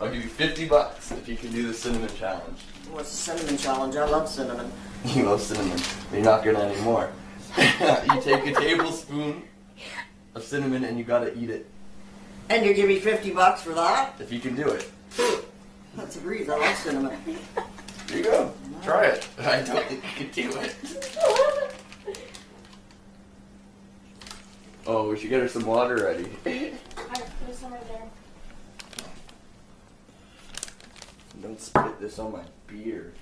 I'll give you 50 bucks if you can do the cinnamon challenge. What's the cinnamon challenge? I love cinnamon. You love cinnamon, but you're not gonna anymore. you take a tablespoon of cinnamon and you gotta eat it. And you give me 50 bucks for that? If you can do it. That's a breeze. I love cinnamon. Here you go. Try it. I don't think you can do it. Oh, we should get her some water ready. Alright, there's some right there. Don't spit this on my beard.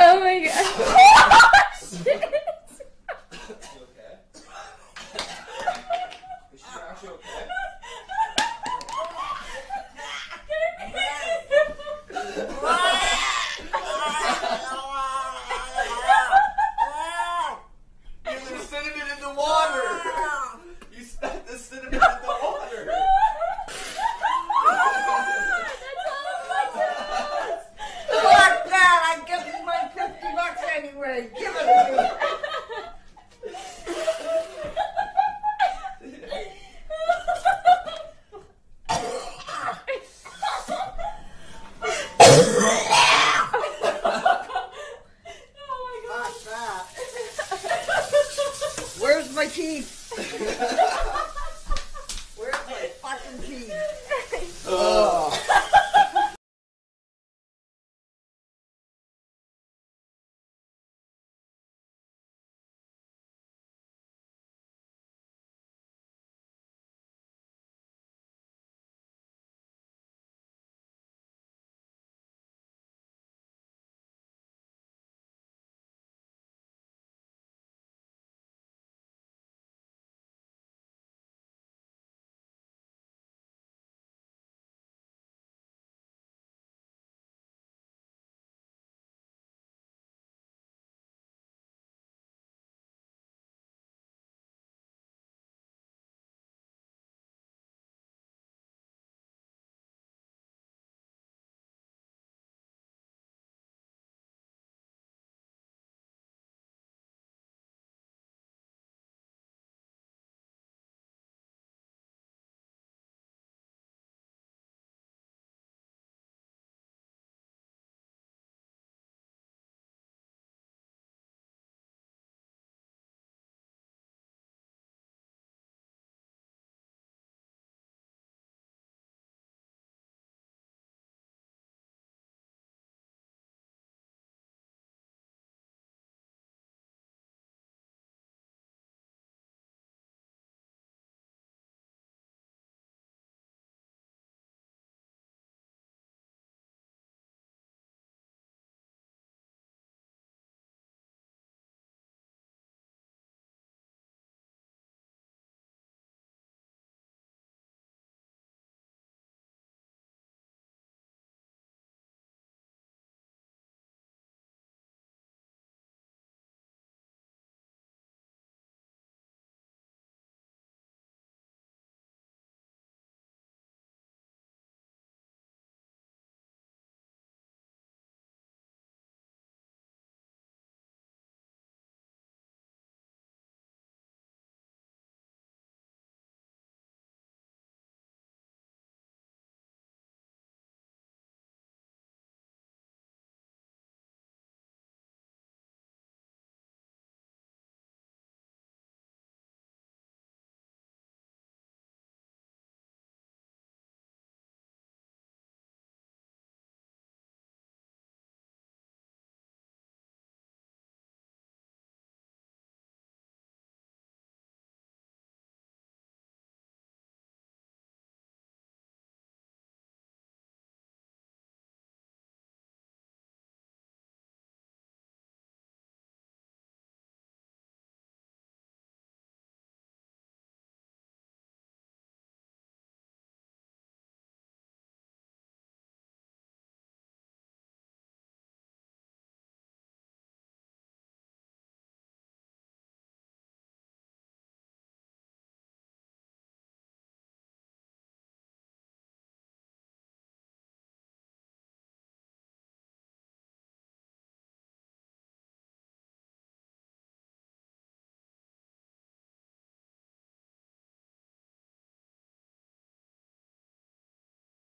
Oh my god. Thank you.